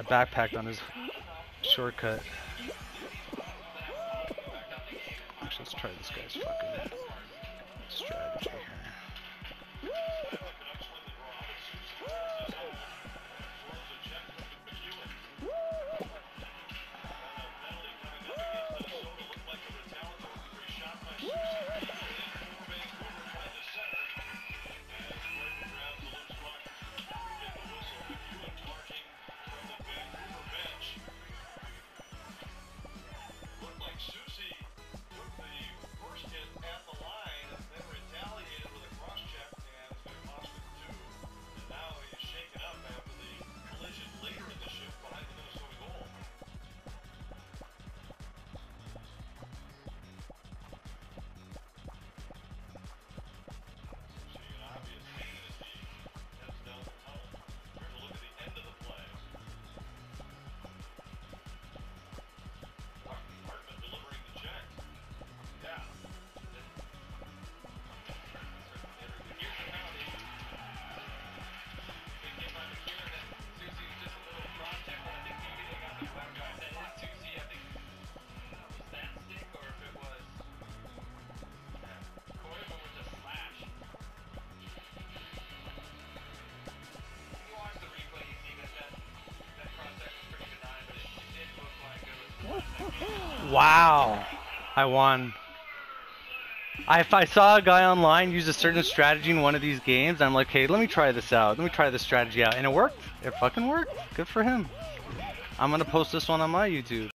I backpacked on his shortcut. Actually, let's try this guy's fucking strategy here. Wow, I won. I, if I saw a guy online use a certain strategy in one of these games, I'm like, hey, let me try this out. Let me try this strategy out. And it worked. It fucking worked. Good for him. I'm going to post this one on my YouTube.